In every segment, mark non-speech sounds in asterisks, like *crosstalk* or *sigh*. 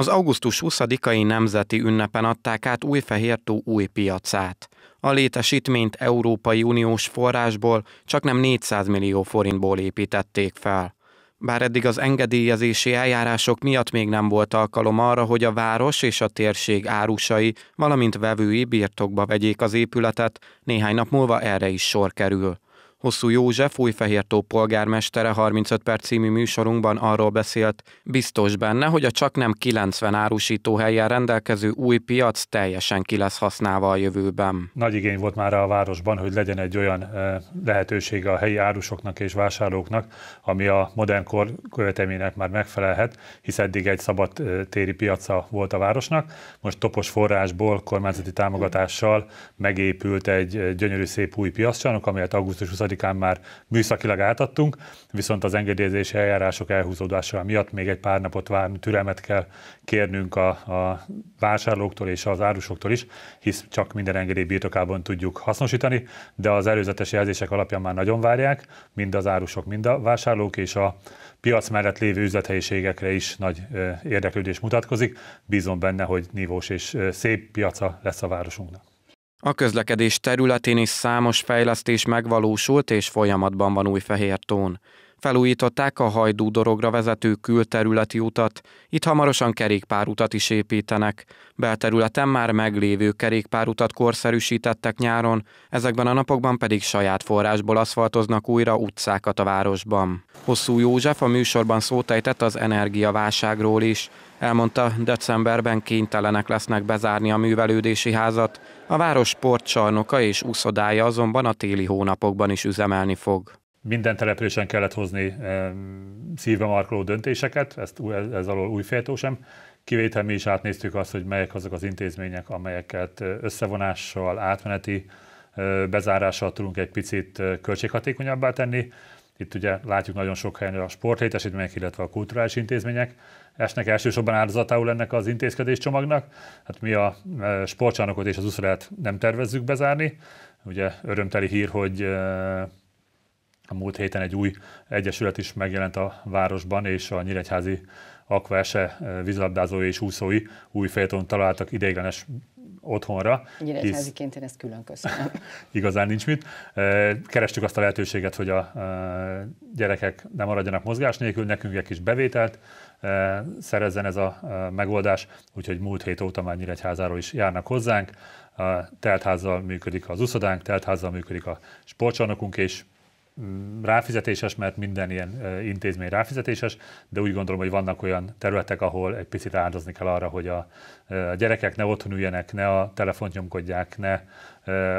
Az augusztus 20-ai nemzeti ünnepen adták át Újfehértó új piacát. A létesítményt Európai Uniós forrásból csak nem 400 millió forintból építették fel. Bár eddig az engedélyezési eljárások miatt még nem volt alkalom arra, hogy a város és a térség árusai, valamint vevői birtokba vegyék az épületet, néhány nap múlva erre is sor kerül. Hosszú József, Újfehértó polgármestere 35 perc című műsorunkban arról beszélt, biztos benne, hogy a csak nem 90 árusítóhelyen rendelkező új piac teljesen ki lesz használva a jövőben. Nagy igény volt már a városban, hogy legyen egy olyan lehetősége a helyi árusoknak és vásárlóknak, ami a modern kor követelménynek már megfelelhet, hisz eddig egy szabad téri piaca volt a városnak. Most topos forrásból, kormányzati támogatással megépült egy gyönyörű szép új piaccsarnok, amelyet augusztus 20 án már műszakilag átadtunk, viszont az engedélyezési eljárások elhúzódása miatt még egy pár napot várni, türelmet kell kérnünk a, a vásárlóktól és az árusoktól is, hisz csak minden engedély birtokában tudjuk hasznosítani, de az előzetes jelzések alapján már nagyon várják, mind az árusok, mind a vásárlók, és a piac mellett lévő üzlethelyiségekre is nagy érdeklődés mutatkozik. Bízom benne, hogy nívós és szép piaca lesz a városunknak. A közlekedés területén is számos fejlesztés megvalósult és folyamatban van Újfehértón. Felújították a hajdúdorogra vezető külterületi utat, itt hamarosan kerékpárutat is építenek. Belterületen már meglévő kerékpárutat korszerűsítettek nyáron, ezekben a napokban pedig saját forrásból aszfaltoznak újra utcákat a városban. Hosszú József a műsorban szót ejtett az energiaválságról is. Elmondta, decemberben kénytelenek lesznek bezárni a művelődési házat, a város sportcsarnoka és úszodája azonban a téli hónapokban is üzemelni fog minden településen kellett hozni szívbe markoló döntéseket, ezt, ez alól új féltó sem. Kivétel mi is átnéztük azt, hogy melyek azok az intézmények, amelyeket összevonással, átmeneti bezárással tudunk egy picit költséghatékonyabbá tenni. Itt ugye látjuk nagyon sok helyen a sportlétesítmények, illetve a kulturális intézmények esnek elsősorban áldozatául ennek az intézkedéscsomagnak. Hát mi a sportcsarnokot és az uszolát nem tervezzük bezárni. Ugye örömteli hír, hogy a múlt héten egy új egyesület is megjelent a városban, és a Nyíregyházi Aquase eh, vízlabdázói és úszói új féltón találtak ideiglenes otthonra. Nyíregyháziként én ezt külön köszönöm. *laughs* igazán nincs mit. Eh, kerestük azt a lehetőséget, hogy a eh, gyerekek nem maradjanak mozgás nélkül, nekünk is bevételt szerezzen ez a megoldás, úgyhogy múlt hét óta már Nyíregyházáról is járnak hozzánk. Teltházzal működik az uszodánk, teltházzal működik a sportcsarnokunk, és ráfizetéses, mert minden ilyen intézmény ráfizetéses, de úgy gondolom, hogy vannak olyan területek, ahol egy picit áldozni kell arra, hogy a, gyerekek ne otthon üljenek, ne a telefont nyomkodják, ne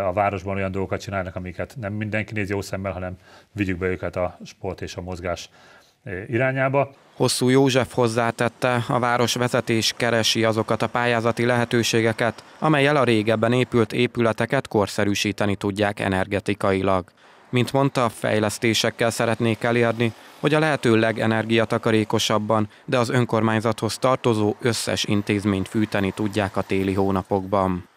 a városban olyan dolgokat csinálnak, amiket nem mindenki néz jó szemmel, hanem vigyük be őket a sport és a mozgás irányába. Hosszú József hozzátette, a városvezetés keresi azokat a pályázati lehetőségeket, amelyel a régebben épült épületeket korszerűsíteni tudják energetikailag. Mint mondta, fejlesztésekkel szeretnék elérni, hogy a lehető legenergiatakarékosabban, de az önkormányzathoz tartozó összes intézményt fűteni tudják a téli hónapokban.